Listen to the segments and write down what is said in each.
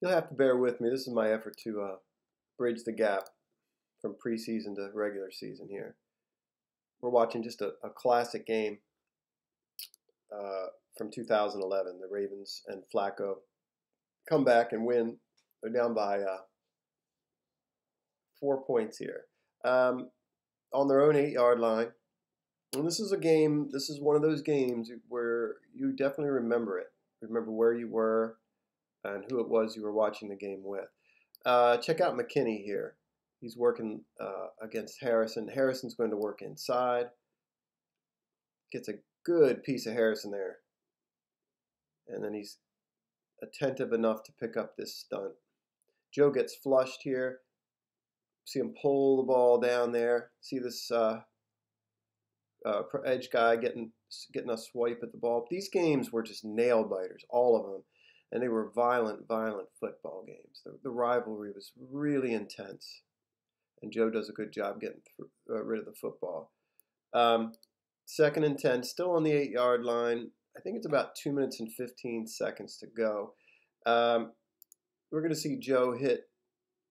You'll have to bear with me. This is my effort to uh, bridge the gap from preseason to regular season here. We're watching just a, a classic game uh, from 2011. The Ravens and Flacco come back and win. They're down by uh, four points here. Um, on their own eight yard line. And this is a game, this is one of those games where you definitely remember it. Remember where you were and who it was you were watching the game with. Uh, check out McKinnie here. He's working uh, against Harrison. Harrison's going to work inside. Gets a good piece of Harrison there. And then he's attentive enough to pick up this stunt. Joe gets flushed here. See him pull the ball down there. See this uh, uh, edge guy getting getting a swipe at the ball. These games were just nail biters, all of them, and they were violent, violent football games. The, the rivalry was really intense, and Joe does a good job getting uh, rid of the football. Um, second and ten, still on the eight yard line. I think it's about two minutes and fifteen seconds to go. Um, we're going to see Joe hit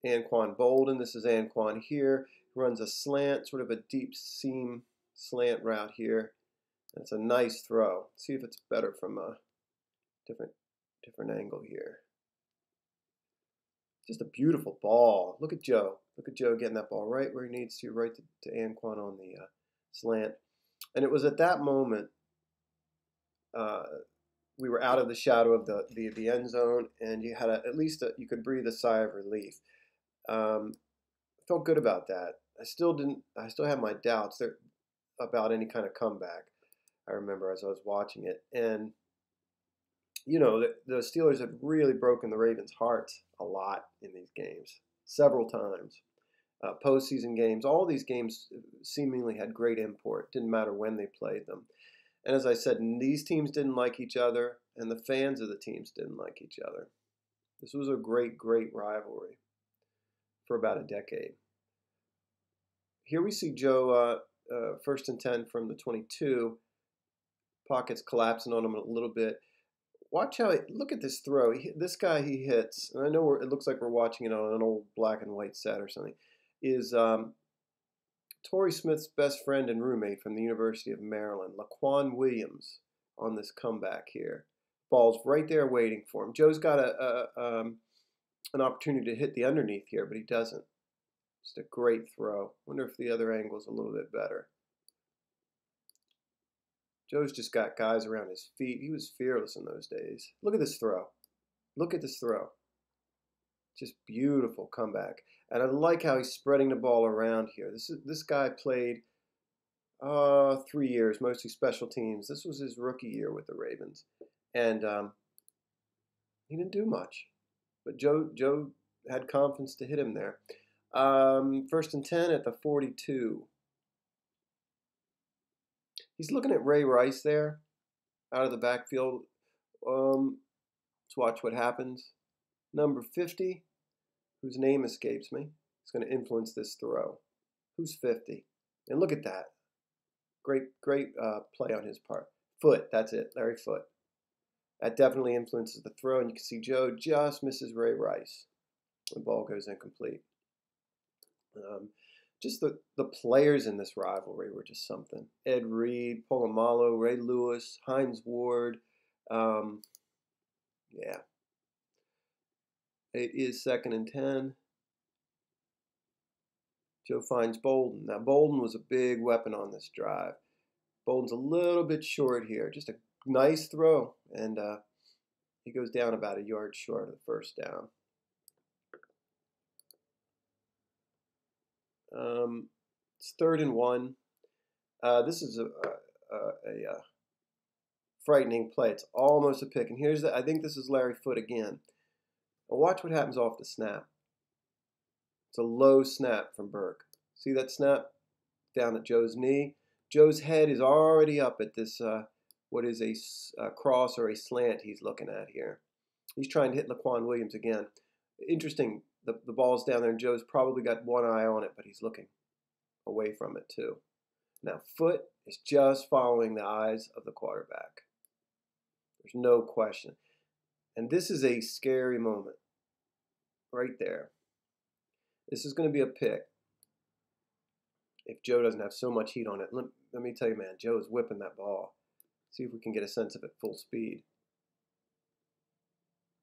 Anquan Boldin. This is Anquan here. He Runs a slant, sort of a deep seam slant route here. It's a nice throw. See if it's better from a different different angle here. Just a beautiful ball. Look at Joe. Look at Joe getting that ball right where he needs to, right to, to Anquan on the uh, slant. And it was at that moment uh, we were out of the shadow of the, the, the end zone, and you had a, at least a, you could breathe a sigh of relief. Um, felt good about that. I still didn't. I still have my doubts there about any kind of comeback. I remember as I was watching it, and you know the, the Steelers have really broken the Ravens' hearts a lot in these games, several times. Uh, postseason games, all these games seemingly had great import. Didn't matter when they played them. And as I said, these teams didn't like each other, and the fans of the teams didn't like each other. This was a great, great rivalry for about a decade. Here we see Joe uh, uh, first and 10 from the 22. Pockets collapsing on him a little bit. Watch how, he, look at this throw. He, this guy he hits, and I know it looks like we're watching it on an old black and white set or something, is um, Torrey Smith's best friend and roommate from the University of Maryland, LaQuan Williams, on this comeback here. Ball's right there waiting for him. Joe's got a, a um, an opportunity to hit the underneath here, but he doesn't. Just a great throw. Wonder if the other angle's a little bit better. Joe's just got guys around his feet. He was fearless in those days. Look at this throw. Look at this throw. Just beautiful comeback. And I like how he's spreading the ball around here. This is this guy played uh, three years, mostly special teams. This was his rookie year with the Ravens, and um, he didn't do much. But Joe Joe had confidence to hit him there. Um, first and ten at the 42. He's looking at Ray Rice there, out of the backfield. Um, let's watch what happens. Number 50 whose name escapes me, is going to influence this throw. Who's 50? And look at that. Great, great uh, play on his part. Foote, that's it, Larry Foote. That definitely influences the throw, and you can see Joe just misses Ray Rice. The ball goes incomplete. Um, just the, the players in this rivalry were just something. Ed Reed, Polamalu, Ray Lewis, Hines Ward. Um, yeah, it is second and 10. Joe finds Boldin. Now, Boldin was a big weapon on this drive. Boldin's a little bit short here. Just a nice throw. And uh, he goes down about a yard short of the first down. Um, it's third and one. Uh, this is a, a, a, a, uh, frightening play. It's almost a pick. And here's the, I think this is Larry Foote again. Watch what happens off the snap. It's a low snap from Birk. See that snap down at Joe's knee? Joe's head is already up at this, uh, what is a, a, cross or a slant he's looking at here. He's trying to hit LaQuan Williams again. Interesting, the, the ball's down there and Joe's probably got one eye on it, but he's looking away from it too. Now, Foote is just following the eyes of the quarterback. There's no question. And this is a scary moment. right there. This is going to be a pick. If Joe doesn't have so much heat on it, let, let me tell you, man, Joe is whipping that ball. See if we can get a sense of it full speed.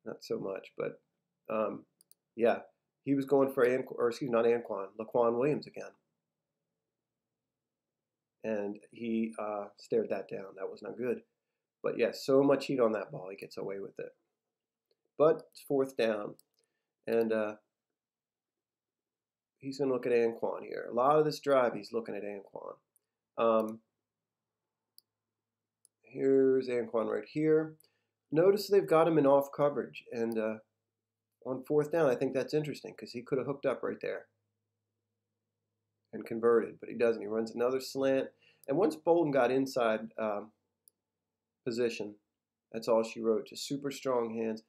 Not so much, but um, yeah, he was going for An, or excuse me, not Anquan, LaQuan Williams again, and he uh, stared that down. That was not good. But yes, yeah, so much heat on that ball, he gets away with it. But it's fourth down, and uh, he's going to look at Anquan here. A lot of this drive, he's looking at Anquan. Um, here's Anquan right here. Notice they've got him in off coverage, and uh, on fourth down, I think that's interesting because he could have hooked up right there and converted, but he doesn't. He runs another slant, and once Boldin got inside um, position, that's all she wrote. Just super strong hands.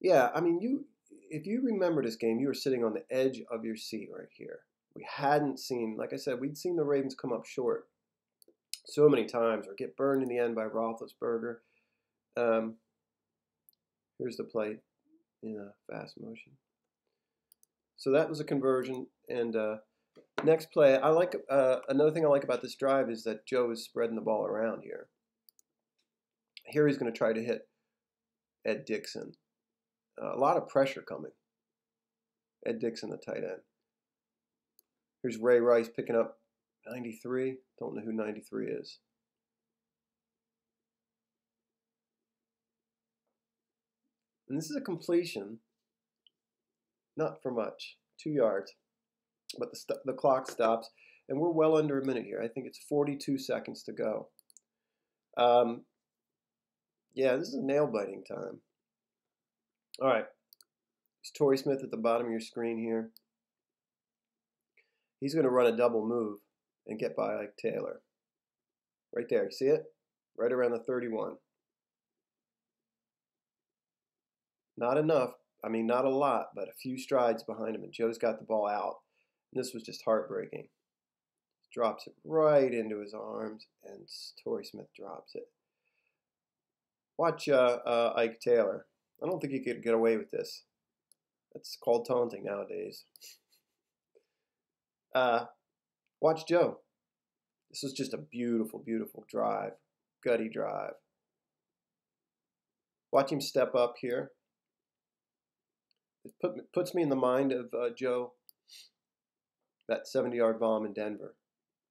Yeah, I mean, you if you remember this game, you were sitting on the edge of your seat right here. We hadn't seen, like I said, we'd seen the Ravens come up short so many times or get burned in the end by Roethlisberger. Um, here's the play in a fast motion. So that was a conversion. And uh, next play, I like uh, another thing I like about this drive is that Joe is spreading the ball around here. Here he's going to try to hit Ed Dickson. Uh, a lot of pressure coming. Ed Dickson, the tight end. Here's Ray Rice picking up 93. Don't know who 93 is. And this is a completion, not for much, two yards, but the, the clock stops, and we're well under a minute here. I think it's 42 seconds to go. Um, yeah, this is a nail biting time. All right. It's Torrey Smith at the bottom of your screen here. He's going to run a double move and get by Ike Taylor. Right there. You see it? Right around the 31. Not enough. I mean, not a lot, but a few strides behind him. And Joe's got the ball out. And this was just heartbreaking. Drops it right into his arms, and Torrey Smith drops it. Watch uh, uh, Ike Taylor. I don't think he could get away with this. That's called taunting nowadays. Uh, watch Joe. This was just a beautiful, beautiful drive. Gutty drive. Watch him step up here. It put, puts me in the mind of uh, Joe, that 70 yard bomb in Denver.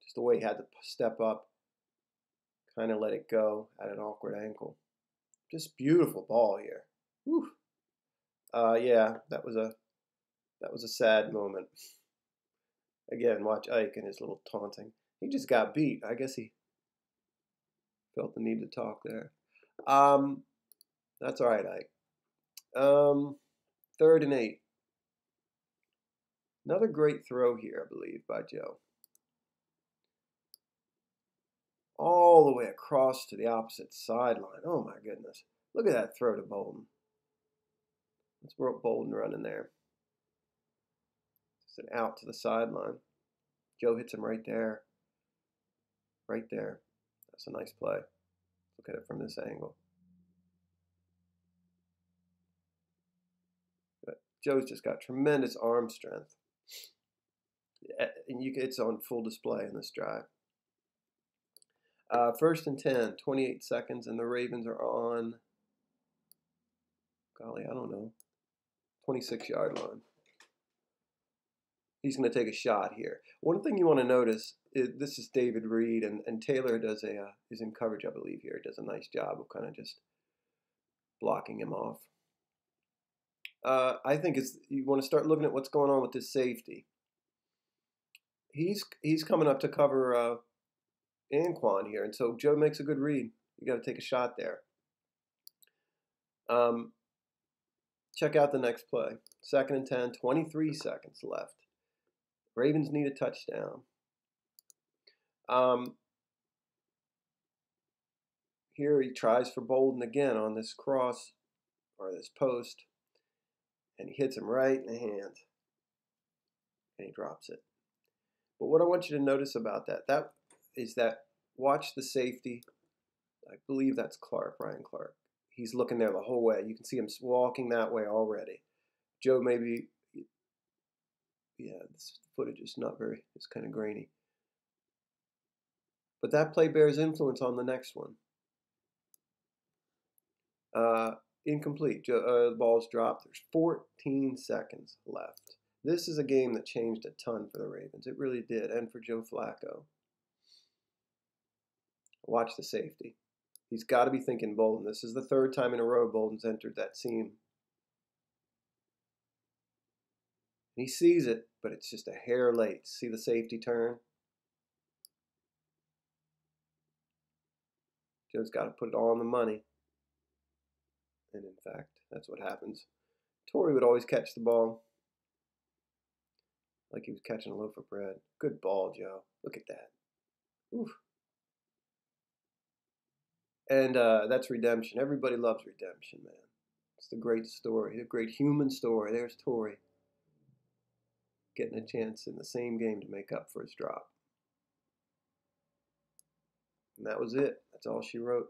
Just the way he had to step up, kind of let it go at an awkward ankle. Just beautiful ball here. Whew. Uh, yeah, that was a that was a sad moment. Again, watch Ike and his little taunting. He just got beat. I guess he felt the need to talk there. Um, that's all right, Ike. Um, third and eight. Another great throw here, I believe, by Joe. All the way across to the opposite sideline. Oh my goodness. Look at that throw to Boldin. Let's Boldin running there. Just an out to the sideline. Joe hits him right there. Right there. That's a nice play. Look at it from this angle. Joe's just got tremendous arm strength. And you, it's on full display in this drive. Uh, first and 10, 28 seconds, and the Ravens are on, golly, I don't know, 26 yard line. He's going to take a shot here. One thing you want to notice is this is David Reed, and, and Taylor does a uh, is in coverage, I believe. Here does a nice job of kind of just blocking him off. Uh, I think is you want to start looking at what's going on with this safety. He's he's coming up to cover uh, Anquan here, and so Joe makes a good read. You got to take a shot there. Um, Check out the next play. Second and 10, 23 seconds left. Ravens need a touchdown. Um, here he tries for Boldin again on this cross or this post, and he hits him right in the hand, and he drops it. But what I want you to notice about that, that is that watch the safety. I believe that's Clark, Ryan Clark he's looking there the whole way. You can see him walking that way already. Joe maybe yeah, this footage is not very, it's kind of grainy. But that play bears influence on the next one. Uh, incomplete. Uh, the ball's dropped. There's 14 seconds left. This is a game that changed a ton for the Ravens. It really did, and for Joe Flacco. Watch the safety. He's got to be thinking Boldin. This is the third time in a row Boldin's entered that seam. He sees it, but it's just a hair late. See the safety turn? Joe's got to put it all on the money. And in fact, that's what happens. Torrey would always catch the ball like he was catching a loaf of bread. Good ball, Joe. Look at that. Oof. And uh, that's redemption. Everybody loves redemption, man. It's the great story, the great human story. There's Torrey getting a chance in the same game to make up for his drop. And that was it. That's all she wrote.